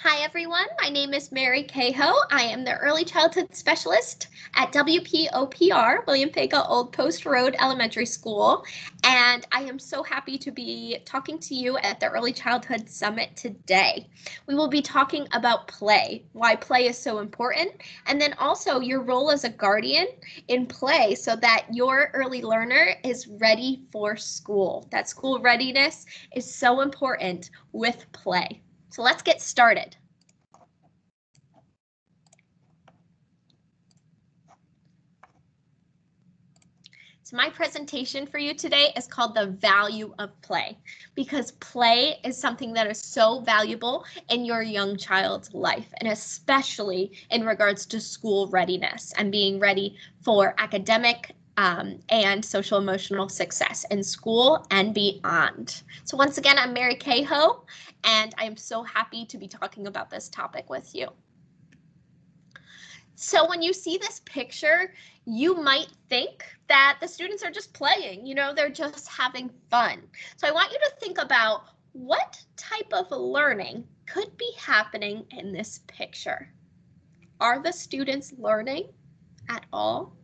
Hi everyone, my name is Mary Cahoe. I am the Early Childhood Specialist at WPOPR, William Paca Old Post Road Elementary School, and I am so happy to be talking to you at the Early Childhood Summit today. We will be talking about play, why play is so important, and then also your role as a guardian in play so that your early learner is ready for school. That school readiness is so important with play. So let's get started. So my presentation for you today is called the value of play because play is something that is so valuable in your young child's life and especially in regards to school readiness and being ready for academic um, and social emotional success in school and beyond. So once again, I'm Mary Cahoe, and I'm so happy to be talking about this topic with you. So when you see this picture, you might think that the students are just playing, you know, they're just having fun. So I want you to think about what type of learning could be happening in this picture. Are the students learning at all?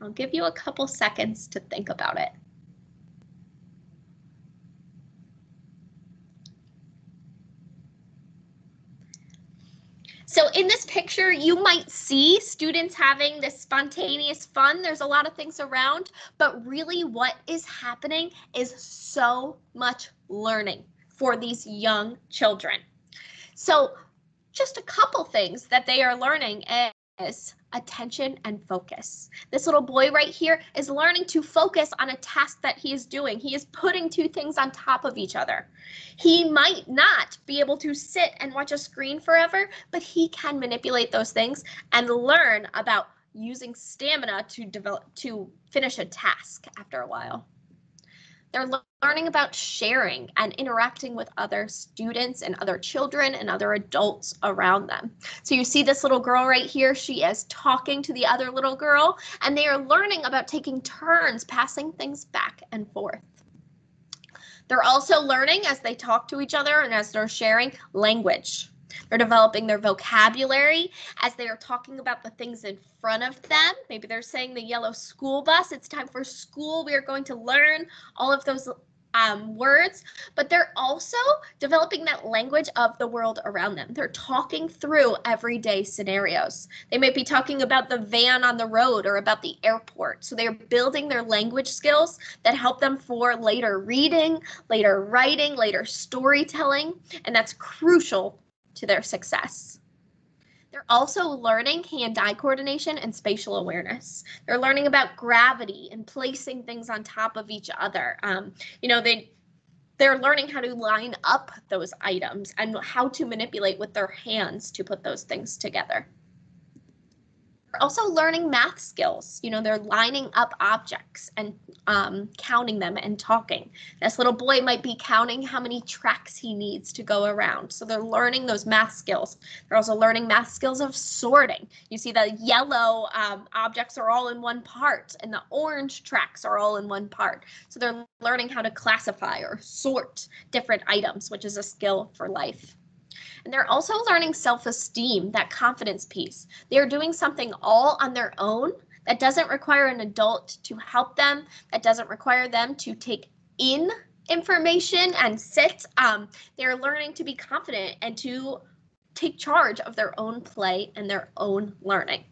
I'll give you a couple seconds to think about it. So in this picture, you might see students having this spontaneous fun. There's a lot of things around, but really what is happening is so much learning for these young children. So just a couple things that they are learning attention and focus. This little boy right here is learning to focus on a task that he is doing. He is putting two things on top of each other. He might not be able to sit and watch a screen forever, but he can manipulate those things and learn about using stamina to develop to finish a task after a while. They're learning about sharing and interacting with other students and other children and other adults around them. So you see this little girl right here, she is talking to the other little girl and they are learning about taking turns, passing things back and forth. They're also learning as they talk to each other and as they're sharing language. They're developing their vocabulary as they are talking about the things in front of them. Maybe they're saying the yellow school bus. It's time for school. We are going to learn all of those um, words, but they're also developing that language of the world around them. They're talking through everyday scenarios. They might be talking about the van on the road or about the airport. So they're building their language skills that help them for later reading, later writing, later storytelling, and that's crucial to their success. They're also learning hand-eye coordination and spatial awareness. They're learning about gravity and placing things on top of each other. Um, you know, they they're learning how to line up those items and how to manipulate with their hands to put those things together also learning math skills. You know, they're lining up objects and um, counting them and talking. This little boy might be counting how many tracks he needs to go around. So they're learning those math skills. They're also learning math skills of sorting. You see the yellow um, objects are all in one part and the orange tracks are all in one part. So they're learning how to classify or sort different items, which is a skill for life. And they're also learning self-esteem, that confidence piece. They're doing something all on their own that doesn't require an adult to help them, that doesn't require them to take in information and sit. Um, they're learning to be confident and to take charge of their own play and their own learning.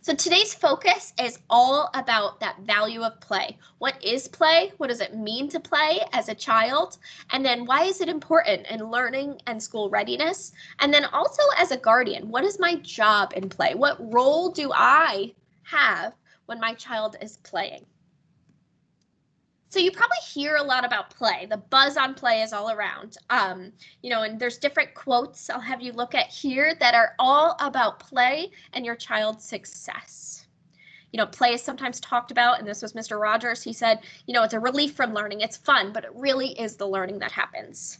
So today's focus is all about that value of play. What is play? What does it mean to play as a child? And then why is it important in learning and school readiness? And then also as a guardian, what is my job in play? What role do I have when my child is playing? So you probably hear a lot about play. The buzz on play is all around. Um, you know, and there's different quotes I'll have you look at here that are all about play and your child's success. You know, play is sometimes talked about, and this was Mr. Rogers. He said, you know, it's a relief from learning. It's fun, but it really is the learning that happens.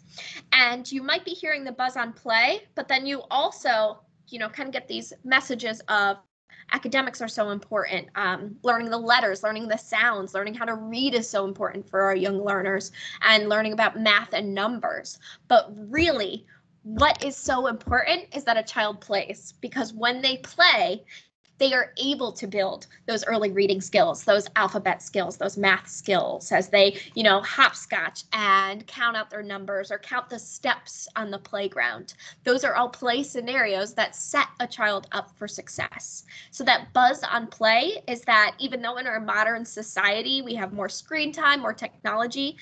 And you might be hearing the buzz on play, but then you also, you know, kind of get these messages of academics are so important. Um, learning the letters, learning the sounds, learning how to read is so important for our young learners, and learning about math and numbers. But really, what is so important is that a child plays because when they play, they are able to build those early reading skills, those alphabet skills, those math skills as they, you know, hopscotch and count out their numbers or count the steps on the playground. Those are all play scenarios that set a child up for success. So that buzz on play is that even though in our modern society we have more screen time, more technology,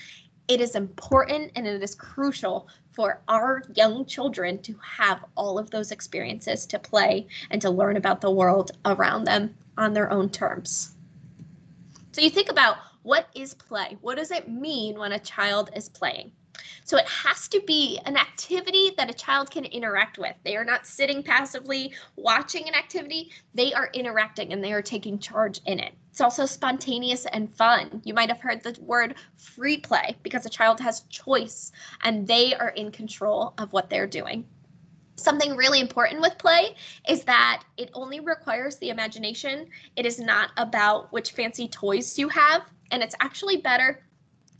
it is important and it is crucial for our young children to have all of those experiences to play and to learn about the world around them on their own terms. So you think about what is play? What does it mean when a child is playing? So it has to be an activity that a child can interact with. They are not sitting passively watching an activity, they are interacting and they are taking charge in it. It's also spontaneous and fun. You might have heard the word free play because a child has choice and they are in control of what they're doing. Something really important with play is that it only requires the imagination. It is not about which fancy toys you have, and it's actually better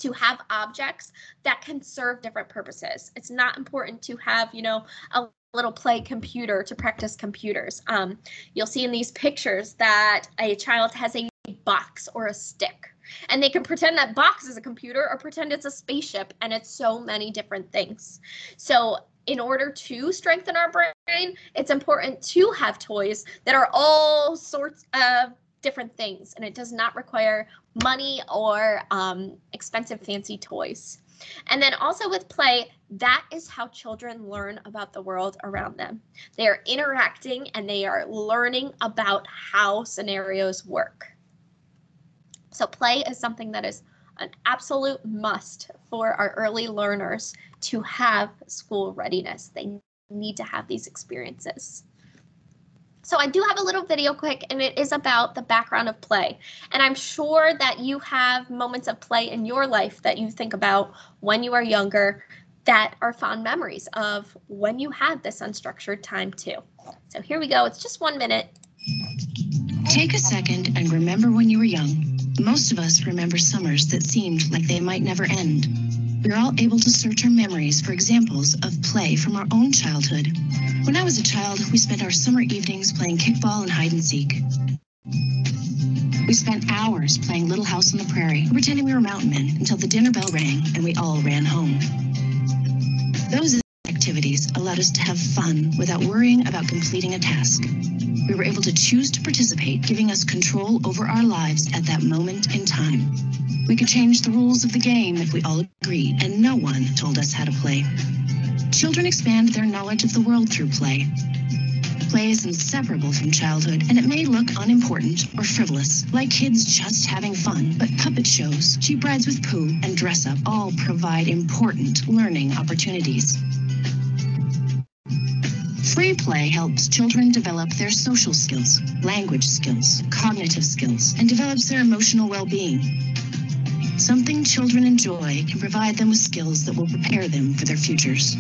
to have objects that can serve different purposes. It's not important to have, you know, a little play computer to practice computers. Um, you'll see in these pictures that a child has a box or a stick. And they can pretend that box is a computer or pretend it's a spaceship, and it's so many different things. So, in order to strengthen our brain, it's important to have toys that are all sorts of different things, and it does not require money or um, expensive fancy toys. And then also with play, that is how children learn about the world around them. They are interacting and they are learning about how scenarios work. So play is something that is an absolute must for our early learners to have school readiness. They need to have these experiences. So I do have a little video quick and it is about the background of play. And I'm sure that you have moments of play in your life that you think about when you are younger that are fond memories of when you had this unstructured time too. So here we go. It's just one minute. Take a second and remember when you were young. Most of us remember summers that seemed like they might never end. We're all able to search our memories for examples of play from our own childhood. When I was a child, we spent our summer evenings playing kickball and hide and seek. We spent hours playing Little House on the Prairie, pretending we were mountain men until the dinner bell rang and we all ran home. Those activities allowed us to have fun without worrying about completing a task. We were able to choose to participate, giving us control over our lives at that moment in time. We could change the rules of the game if we all agreed, and no one told us how to play. Children expand their knowledge of the world through play. Play is inseparable from childhood, and it may look unimportant or frivolous, like kids just having fun. But puppet shows, cheap rides with poo, and dress up all provide important learning opportunities. Free play helps children develop their social skills, language skills, cognitive skills, and develops their emotional well being. Something children enjoy can provide them with skills that will prepare them for their futures.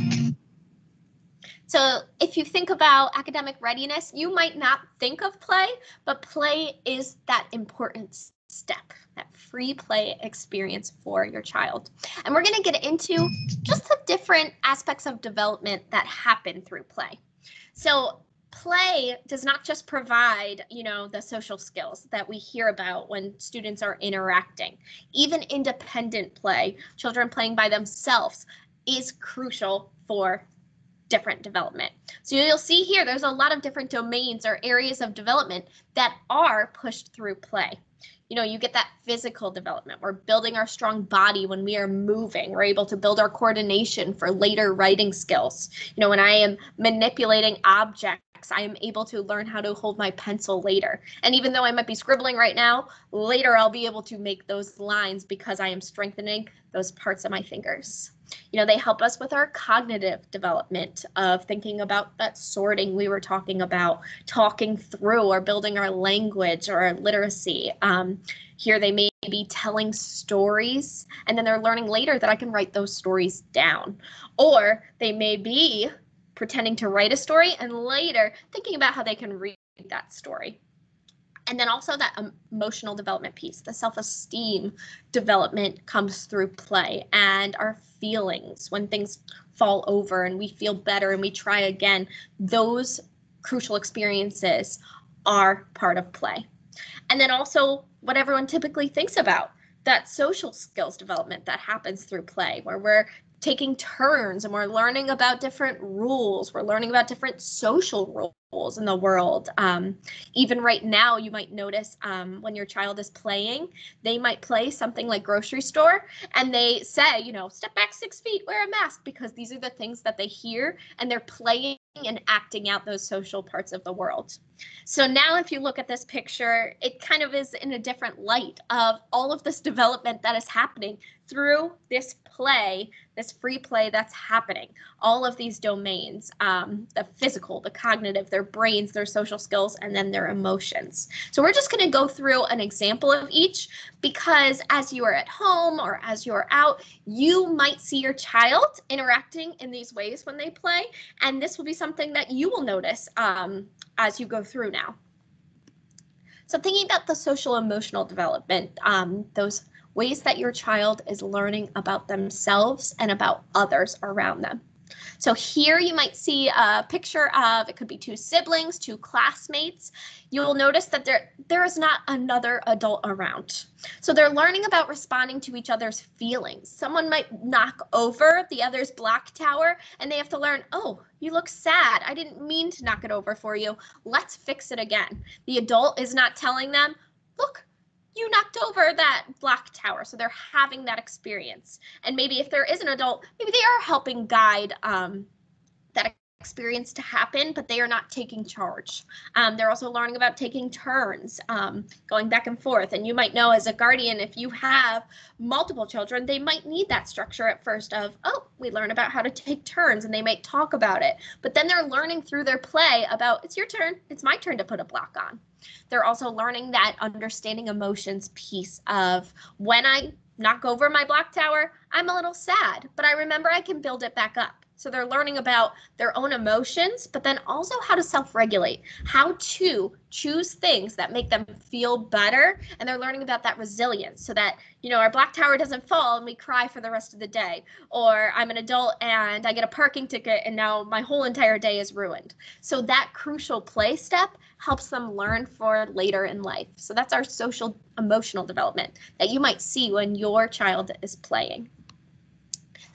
So if you think about academic readiness, you might not think of play, but play is that important step, that free play experience for your child. And we're going to get into just the different aspects of development that happen through play. So play does not just provide, you know, the social skills that we hear about when students are interacting. Even independent play, children playing by themselves, is crucial for different development. So you'll see here, there's a lot of different domains or areas of development that are pushed through play you know, you get that physical development. We're building our strong body when we are moving. We're able to build our coordination for later writing skills. You know, when I am manipulating objects, I am able to learn how to hold my pencil later. And even though I might be scribbling right now, later I'll be able to make those lines because I am strengthening those parts of my fingers. You know, they help us with our cognitive development of thinking about that sorting we were talking about, talking through or building our language or our literacy. Um, here they may be telling stories and then they're learning later that I can write those stories down. Or they may be pretending to write a story and later thinking about how they can read that story. And then also that emotional development piece, the self esteem development comes through play and our feelings when things fall over and we feel better and we try again. Those crucial experiences are part of play. And then also what everyone typically thinks about that social skills development that happens through play, where we're taking turns and we're learning about different rules. We're learning about different social rules in the world. Um, even right now, you might notice um, when your child is playing, they might play something like grocery store and they say, you know, step back six feet, wear a mask, because these are the things that they hear and they're playing and acting out those social parts of the world. So now if you look at this picture, it kind of is in a different light of all of this development that is happening through this play, this free play that's happening. All of these domains, um, the physical, the cognitive, their brains, their social skills, and then their emotions. So we're just going to go through an example of each because as you are at home or as you're out, you might see your child interacting in these ways when they play. And this will be something that you will notice um, as you go through now. So thinking about the social emotional development, um, those ways that your child is learning about themselves and about others around them. So here you might see a picture of, it could be two siblings, two classmates. You'll notice that there, there is not another adult around. So they're learning about responding to each other's feelings. Someone might knock over the other's block tower and they have to learn, oh, you look sad. I didn't mean to knock it over for you. Let's fix it again. The adult is not telling them, look, you knocked over that block tower. So they're having that experience. And maybe if there is an adult, maybe they are helping guide um, that experience to happen, but they are not taking charge. Um, they're also learning about taking turns, um, going back and forth. And you might know as a guardian, if you have multiple children, they might need that structure at first of, oh, we learn about how to take turns and they might talk about it. But then they're learning through their play about, it's your turn, it's my turn to put a block on. They're also learning that understanding emotions piece of when I knock over my block tower, I'm a little sad, but I remember I can build it back up. So they're learning about their own emotions, but then also how to self regulate, how to choose things that make them feel better. And they're learning about that resilience so that, you know, our black tower doesn't fall and we cry for the rest of the day. Or I'm an adult and I get a parking ticket and now my whole entire day is ruined. So that crucial play step helps them learn for later in life. So that's our social emotional development that you might see when your child is playing.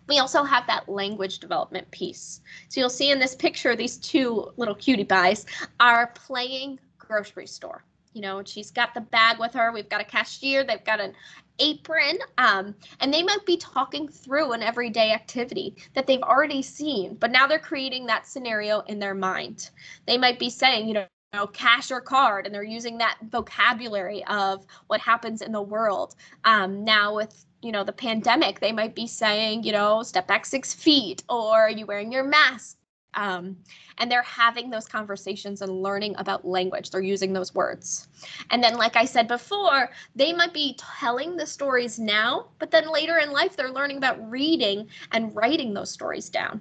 We also have that language development piece. So you'll see in this picture, these two little cutie pies are playing grocery store. You know, she's got the bag with her. We've got a cashier. They've got an apron. Um, and they might be talking through an everyday activity that they've already seen, but now they're creating that scenario in their mind. They might be saying, you know, know, cash or card, and they're using that vocabulary of what happens in the world. Um, now with you know the pandemic, they might be saying, you know, step back six feet, or are you wearing your mask? Um, and they're having those conversations and learning about language. They're using those words. And then, like I said before, they might be telling the stories now, but then later in life, they're learning about reading and writing those stories down.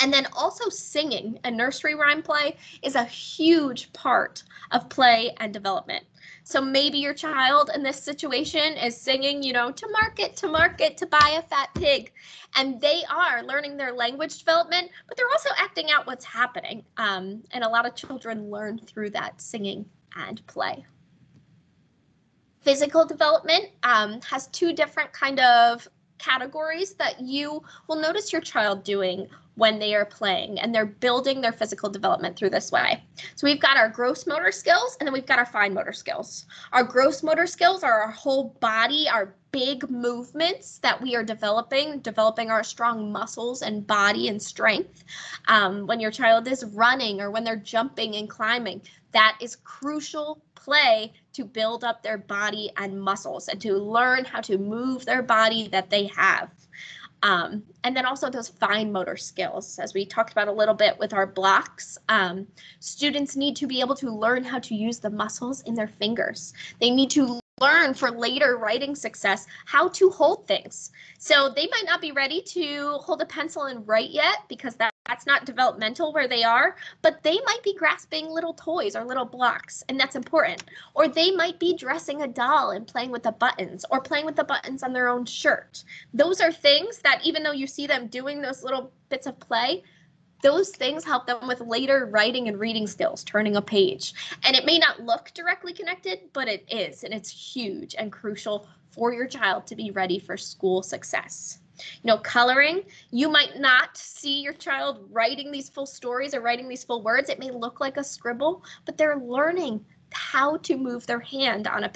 And then also singing a nursery rhyme play is a huge part of play and development. So maybe your child in this situation is singing, you know, to market, to market, to buy a fat pig. And they are learning their language development, but they're also acting out what's happening. Um, and a lot of children learn through that singing and play. Physical development um, has two different kind of categories that you will notice your child doing when they are playing and they're building their physical development through this way. So we've got our gross motor skills and then we've got our fine motor skills. Our gross motor skills are our whole body, our big movements that we are developing, developing our strong muscles and body and strength. Um, when your child is running or when they're jumping and climbing, that is crucial play to build up their body and muscles and to learn how to move their body that they have. Um, and then also those fine motor skills, as we talked about a little bit with our blocks. Um, students need to be able to learn how to use the muscles in their fingers. They need to learn for later writing success how to hold things. So they might not be ready to hold a pencil and write yet because that that's not developmental where they are, but they might be grasping little toys or little blocks, and that's important. Or they might be dressing a doll and playing with the buttons or playing with the buttons on their own shirt. Those are things that even though you see them doing those little bits of play, those things help them with later writing and reading skills, turning a page. And it may not look directly connected, but it is, and it's huge and crucial for your child to be ready for school success. You know, coloring, you might not see your child writing these full stories or writing these full words. It may look like a scribble, but they're learning how to move their hand on a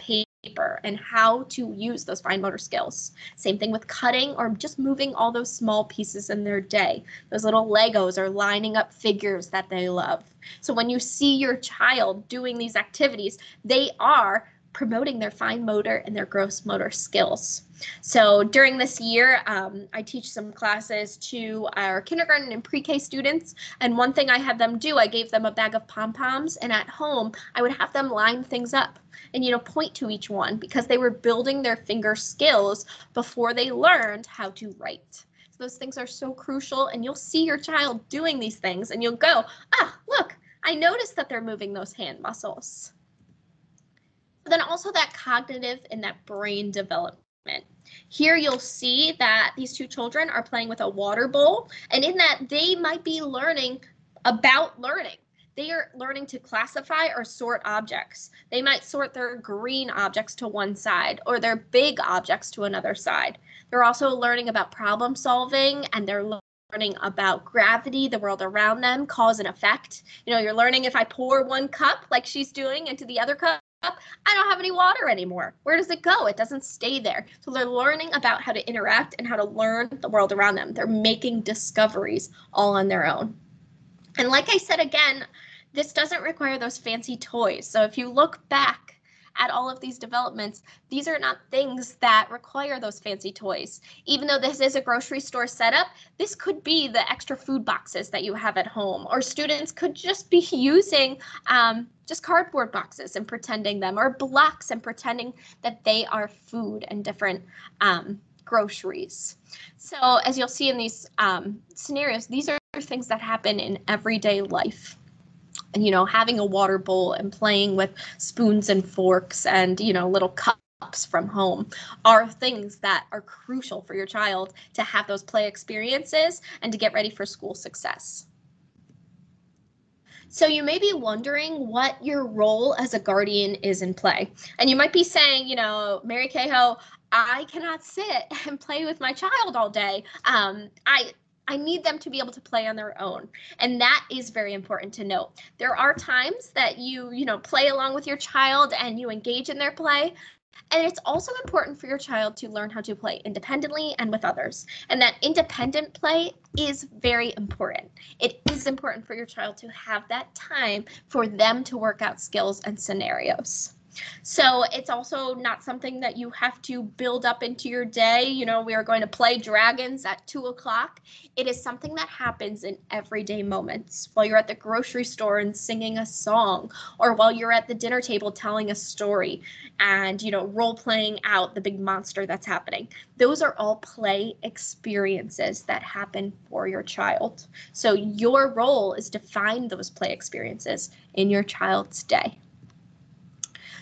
paper and how to use those fine motor skills. Same thing with cutting or just moving all those small pieces in their day. Those little Legos or lining up figures that they love. So when you see your child doing these activities, they are promoting their fine motor and their gross motor skills. So during this year, um, I teach some classes to our kindergarten and pre-K students. And one thing I had them do, I gave them a bag of pom-poms and at home, I would have them line things up and, you know, point to each one because they were building their finger skills before they learned how to write. So those things are so crucial and you'll see your child doing these things and you'll go, ah, look, I noticed that they're moving those hand muscles. But then also that cognitive and that brain development. Here you'll see that these two children are playing with a water bowl, and in that they might be learning about learning. They are learning to classify or sort objects. They might sort their green objects to one side or their big objects to another side. They're also learning about problem solving and they're learning about gravity, the world around them, cause and effect. You know, you're learning if I pour one cup like she's doing into the other cup, I don't have any water anymore. Where does it go? It doesn't stay there. So they're learning about how to interact and how to learn the world around them. They're making discoveries all on their own. And like I said again, this doesn't require those fancy toys. So if you look back at all of these developments, these are not things that require those fancy toys. Even though this is a grocery store setup, this could be the extra food boxes that you have at home, or students could just be using um, just cardboard boxes and pretending them, or blocks and pretending that they are food and different um, groceries. So as you'll see in these um, scenarios, these are things that happen in everyday life you know having a water bowl and playing with spoons and forks and you know little cups from home are things that are crucial for your child to have those play experiences and to get ready for school success. So you may be wondering what your role as a guardian is in play. And you might be saying, you know, Mary Cahoe, I cannot sit and play with my child all day. Um, I I need them to be able to play on their own. And that is very important to note. There are times that you, you know, play along with your child and you engage in their play. And it's also important for your child to learn how to play independently and with others. And that independent play is very important. It is important for your child to have that time for them to work out skills and scenarios. So it's also not something that you have to build up into your day. You know, we are going to play dragons at two o'clock. It is something that happens in everyday moments while you're at the grocery store and singing a song, or while you're at the dinner table telling a story and, you know, role playing out the big monster that's happening. Those are all play experiences that happen for your child. So your role is to find those play experiences in your child's day.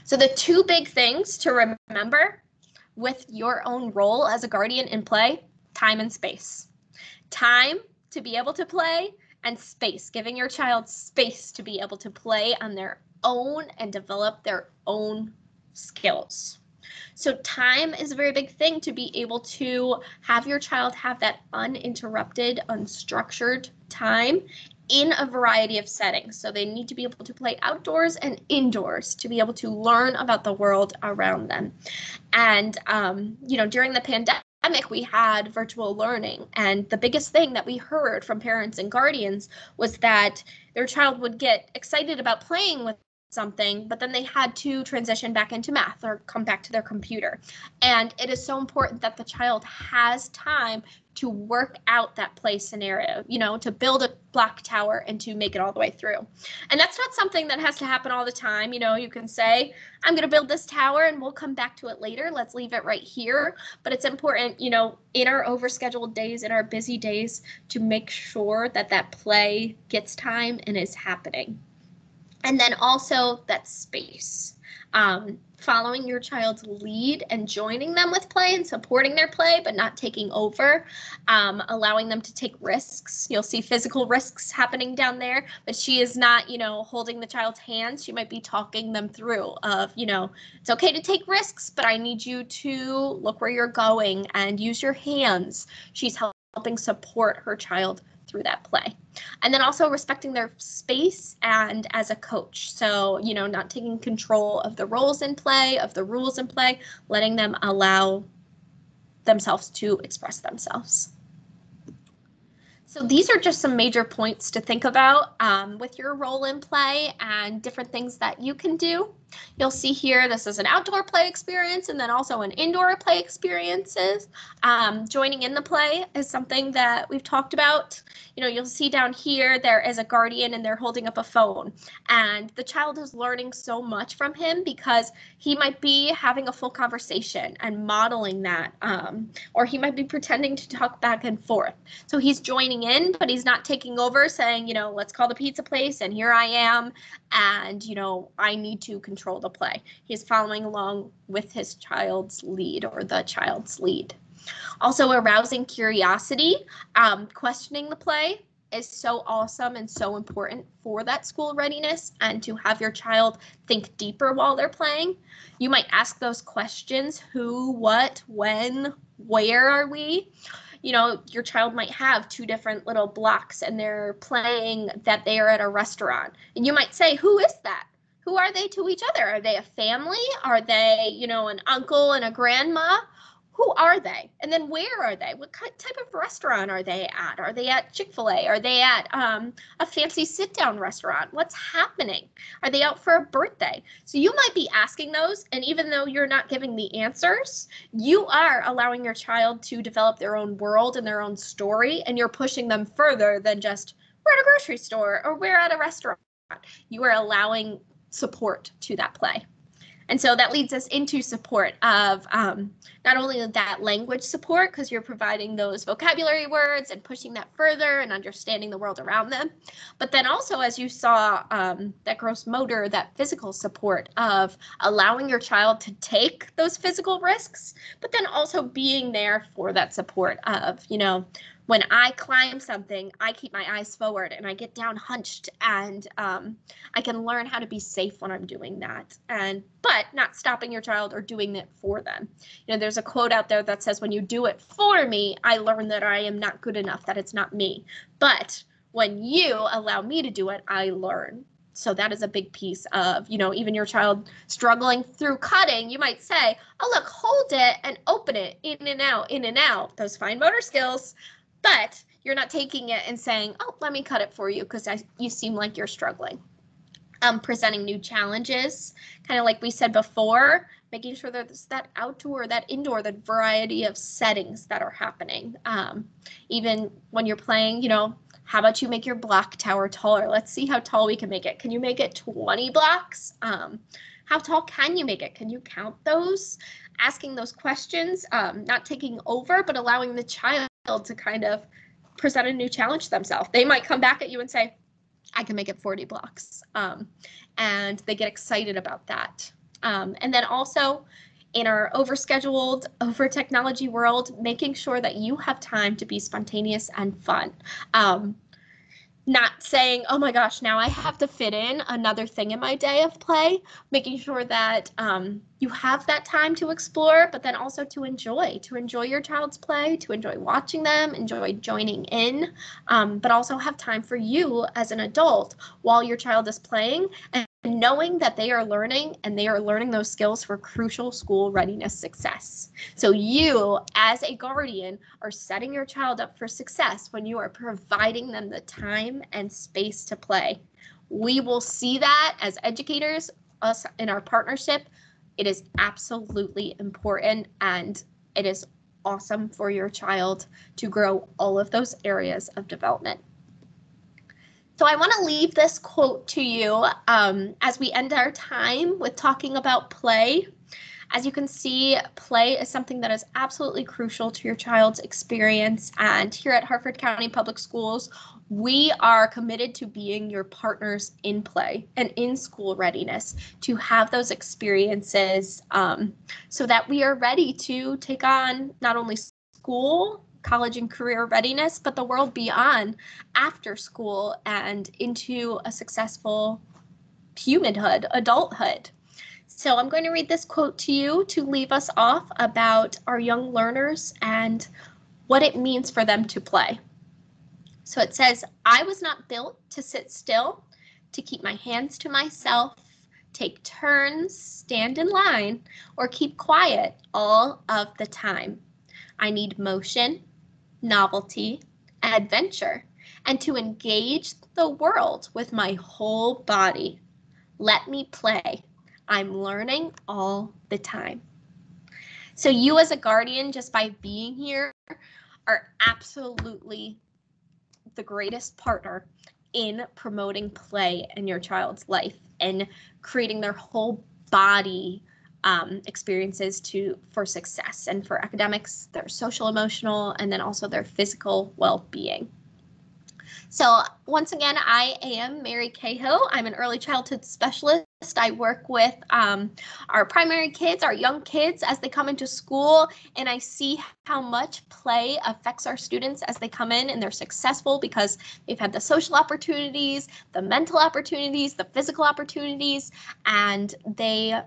So the two big things to remember with your own role as a guardian in play, time and space. Time to be able to play and space, giving your child space to be able to play on their own and develop their own skills. So time is a very big thing to be able to have your child have that uninterrupted, unstructured time in a variety of settings. So they need to be able to play outdoors and indoors to be able to learn about the world around them. And, um, you know, during the pandemic, we had virtual learning and the biggest thing that we heard from parents and guardians was that their child would get excited about playing with something, but then they had to transition back into math or come back to their computer. And it is so important that the child has time to work out that play scenario, you know, to build a block tower and to make it all the way through. And that's not something that has to happen all the time. You know, you can say, I'm going to build this tower and we'll come back to it later. Let's leave it right here. But it's important, you know, in our overscheduled days, in our busy days, to make sure that that play gets time and is happening. And then also that space. Um, following your child's lead and joining them with play and supporting their play, but not taking over, um, allowing them to take risks. You'll see physical risks happening down there, but she is not, you know, holding the child's hands. She might be talking them through of, you know, it's okay to take risks, but I need you to look where you're going and use your hands. She's helping support her child through that play. And then also respecting their space and as a coach. So, you know, not taking control of the roles in play, of the rules in play, letting them allow themselves to express themselves. So these are just some major points to think about um, with your role in play and different things that you can do. You'll see here this is an outdoor play experience and then also an indoor play experiences. Um, joining in the play is something that we've talked about. You know, you'll see down here there is a guardian and they're holding up a phone and the child is learning so much from him because he might be having a full conversation and modeling that um, or he might be pretending to talk back and forth. So he's joining in but he's not taking over saying, you know, let's call the pizza place and here I am and, you know, I need to control control the play. He's following along with his child's lead or the child's lead. Also, arousing curiosity, um, questioning the play is so awesome and so important for that school readiness and to have your child think deeper while they're playing. You might ask those questions who, what, when, where are we? You know, your child might have two different little blocks and they're playing that they are at a restaurant. And you might say, Who is that? Who are they to each other? Are they a family? Are they, you know, an uncle and a grandma? Who are they? And then where are they? What type of restaurant are they at? Are they at Chick fil A? Are they at um, a fancy sit down restaurant? What's happening? Are they out for a birthday? So you might be asking those. And even though you're not giving the answers, you are allowing your child to develop their own world and their own story. And you're pushing them further than just we're at a grocery store or we're at a restaurant. You are allowing support to that play. And so that leads us into support of um, not only that language support, because you're providing those vocabulary words and pushing that further and understanding the world around them, but then also, as you saw, um, that gross motor, that physical support of allowing your child to take those physical risks, but then also being there for that support of, you know, when I climb something, I keep my eyes forward and I get down hunched and um, I can learn how to be safe when I'm doing that. And but not stopping your child or doing it for them. You know, there's a quote out there that says, when you do it for me, I learn that I am not good enough, that it's not me. But when you allow me to do it, I learn. So that is a big piece of, you know, even your child struggling through cutting, you might say, oh, look, hold it and open it in and out, in and out. Those fine motor skills but you're not taking it and saying, oh, let me cut it for you because you seem like you're struggling. Um, presenting new challenges, kind of like we said before, making sure that there's that outdoor, that indoor, that variety of settings that are happening. Um, even when you're playing, you know, how about you make your block tower taller? Let's see how tall we can make it. Can you make it 20 blocks? Um, how tall can you make it? Can you count those? Asking those questions, um, not taking over, but allowing the child to kind of present a new challenge to themselves. They might come back at you and say, I can make it 40 blocks. Um, and they get excited about that. Um, and then also in our overscheduled, over technology world, making sure that you have time to be spontaneous and fun. Um, not saying, oh my gosh, now I have to fit in another thing in my day of play, making sure that um, you have that time to explore, but then also to enjoy, to enjoy your child's play, to enjoy watching them, enjoy joining in, um, but also have time for you as an adult while your child is playing and knowing that they are learning and they are learning those skills for crucial school readiness success. So, you as a guardian are setting your child up for success when you are providing them the time and space to play We will see that as educators, us in our partnership. It is absolutely important and it is awesome for your child to grow all of those areas of development. So I want to leave this quote to you um, as we end our time with talking about play. As you can see, play is something that is absolutely crucial to your child's experience. And here at Harford County Public Schools, we are committed to being your partners in play and in school readiness to have those experiences um, so that we are ready to take on not only school college and career readiness, but the world beyond after school and into a successful humanhood, adulthood. So I'm going to read this quote to you to leave us off about our young learners and what it means for them to play. So it says, I was not built to sit still, to keep my hands to myself, take turns, stand in line, or keep quiet all of the time. I need motion, novelty, adventure, and to engage the world with my whole body. Let me play. I'm learning all the time. So you as a guardian, just by being here, are absolutely the greatest partner in promoting play in your child's life and creating their whole body um, experiences to for success and for academics, their social emotional, and then also their physical well-being. So once again, I am Mary Cahill. I'm an early childhood specialist. I work with um, our primary kids, our young kids as they come into school, and I see how much play affects our students as they come in and they're successful because they've had the social opportunities, the mental opportunities, the physical opportunities, and they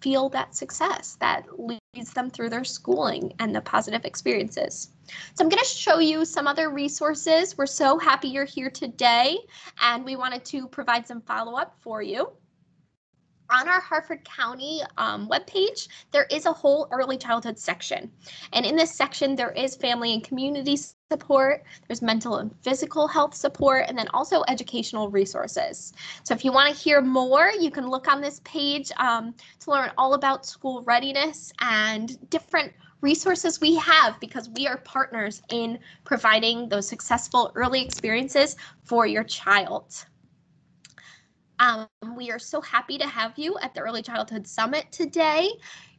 feel that success that leads them through their schooling and the positive experiences. So I'm going to show you some other resources. We're so happy you're here today and we wanted to provide some follow-up for you on our Harford County um, webpage, there is a whole early childhood section. And in this section, there is family and community support, there's mental and physical health support, and then also educational resources. So if you want to hear more, you can look on this page um, to learn all about school readiness and different resources we have because we are partners in providing those successful early experiences for your child. Um, we are so happy to have you at the Early Childhood Summit today.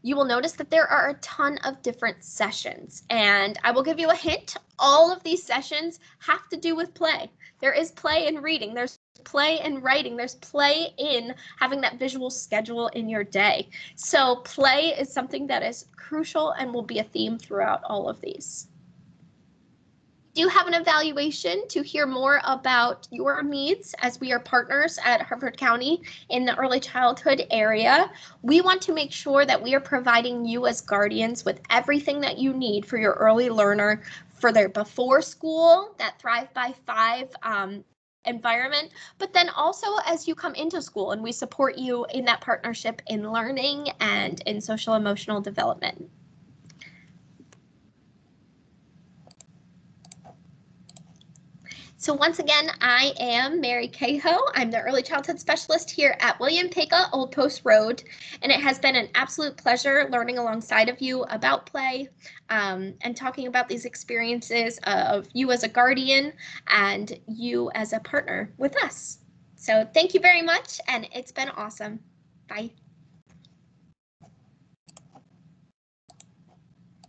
You will notice that there are a ton of different sessions, and I will give you a hint. All of these sessions have to do with play. There is play in reading, there's play in writing, there's play in having that visual schedule in your day. So, play is something that is crucial and will be a theme throughout all of these do have an evaluation to hear more about your needs as we are partners at Harford County in the early childhood area. We want to make sure that we are providing you as guardians with everything that you need for your early learner for their before school, that Thrive by Five um, environment, but then also as you come into school and we support you in that partnership in learning and in social emotional development. So once again, I am Mary Cahoe. I'm the early childhood specialist here at William Paca Old Post Road, and it has been an absolute pleasure learning alongside of you about play um, and talking about these experiences of you as a guardian and you as a partner with us. So thank you very much, and it's been awesome. Bye.